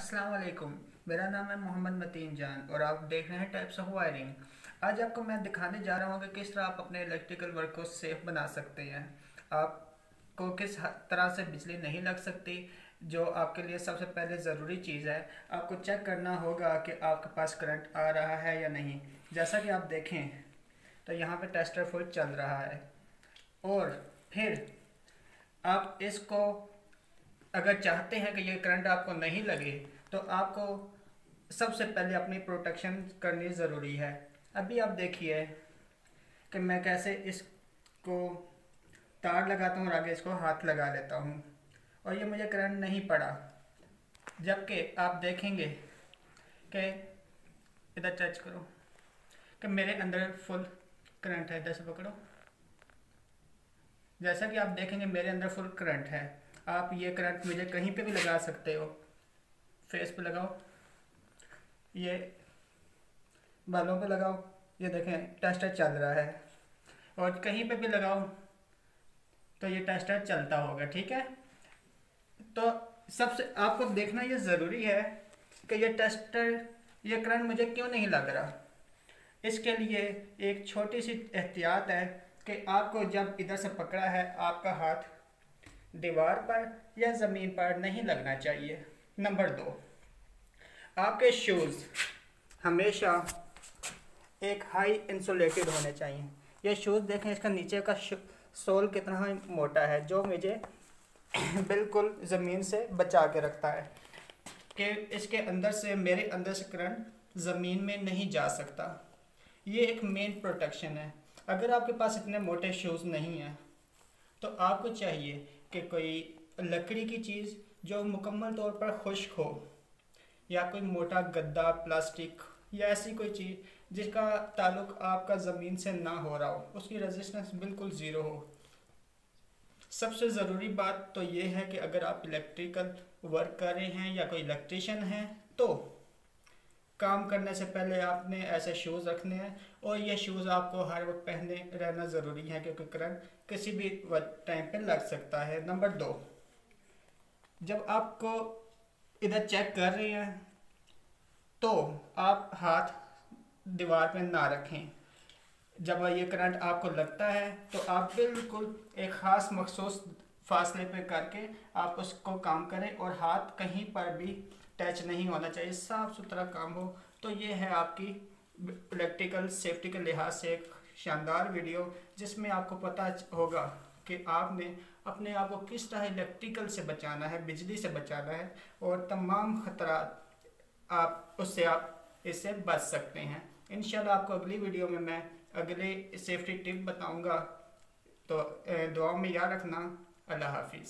अस्सलाम वालेकुम। मेरा नाम है मोहम्मद मतीन जान और आप देख रहे हैं टाइप्स ऑफ़ वायरिंग आज आपको मैं दिखाने जा रहा हूँ कि किस तरह आप अपने इलेक्ट्रिकल वर्क को सेफ़ बना सकते हैं। आपको किस तरह से बिजली नहीं लग सकती, जो आपके लिए सबसे पहले ज़रूरी चीज़ है। आपको चेक करना होगा कि आपके पास करंट आ रहा है या नहीं। जैसा कि आप देखें तो यहाँ पर टेस्टर फुल चल रहा है। और फिर आप इसको अगर चाहते हैं कि ये करंट आपको नहीं लगे तो आपको सबसे पहले अपनी प्रोटेक्शन करनी ज़रूरी है। अभी आप देखिए कि मैं कैसे इसको तार लगाता हूँ और आगे इसको हाथ लगा लेता हूँ। और ये मुझे करंट नहीं पड़ा। जबकि आप देखेंगे कि इधर टच करो, कि मेरे अंदर फुल करंट है। इधर से पकड़ो। जैसा कि आप देखेंगे मेरे अंदर फुल करंट है। आप ये करंट मुझे कहीं पे भी लगा सकते हो। फेस पे लगाओ। ये बालों पे लगाओ। ये देखें टेस्टर चल रहा है। और कहीं पे भी लगाओ तो ये टेस्टर चलता होगा, ठीक है? तो सबसे, आपको देखना ये ज़रूरी है कि ये टेस्टर ये करंट मुझे क्यों नहीं लग रहा? इसके लिए एक छोटी सी एहतियात है कि आपको जब इधर से पकड़ा है, आपका हाथ दीवार पर या ज़मीन पर नहीं लगना चाहिए। नंबर दो, आपके शूज़ हमेशा एक हाई इंसुलेटेड होने चाहिए। ये शूज़ देखें, इसका नीचे का सोल कितना मोटा है, जो मुझे बिल्कुल ज़मीन से बचा के रखता है। कि इसके अंदर से, मेरे अंदर से करंट ज़मीन में नहीं जा सकता। ये एक मेन प्रोटेक्शन है। अगर आपके पास इतने मोटे शूज़ नहीं हैं तो आपको चाहिए कि कोई लकड़ी की चीज़ जो मुकम्मल तौर पर खुश्क हो, या कोई मोटा गद्दा, प्लास्टिक, या ऐसी कोई चीज़ जिसका ताल्लुक आपका ज़मीन से ना हो रहा हो, उसकी रेजिस्टेंस बिल्कुल ज़ीरो हो। सबसे ज़रूरी बात तो ये है कि अगर आप इलेक्ट्रिकल वर्क कर रहे हैं या कोई इलेक्ट्रिशियन हैं तो काम करने से पहले आपने ऐसे शूज़ रखने हैं और ये शूज़ आपको हर वक्त पहने रहना ज़रूरी है क्योंकि करंट किसी भी टाइम पे लग सकता है। नंबर दो, जब आपको इधर चेक कर रहे हैं तो आप हाथ दीवार पे ना रखें। जब ये करंट आपको लगता है तो आप बिल्कुल एक ख़ास मखसूस फासले पे करके आप उसको काम करें और हाथ कहीं पर भी टच नहीं होना चाहिए, साफ़ सुथरा काम हो तो ये है आपकी इलेक्ट्रिकल सेफ्टी के लिहाज से एक शानदार वीडियो, जिसमें आपको पता होगा कि आपने अपने आप को किस तरह इलेक्ट्रिकल से बचाना है, बिजली से बचाना है, और तमाम ख़तरा आप, उससे आप इससे बच सकते हैं। इन आपको अगली वीडियो में मैं अगले सेफ्टी टिप बताऊँगा। तो दुआ में याद रखना। अल्लाह हाफिज़।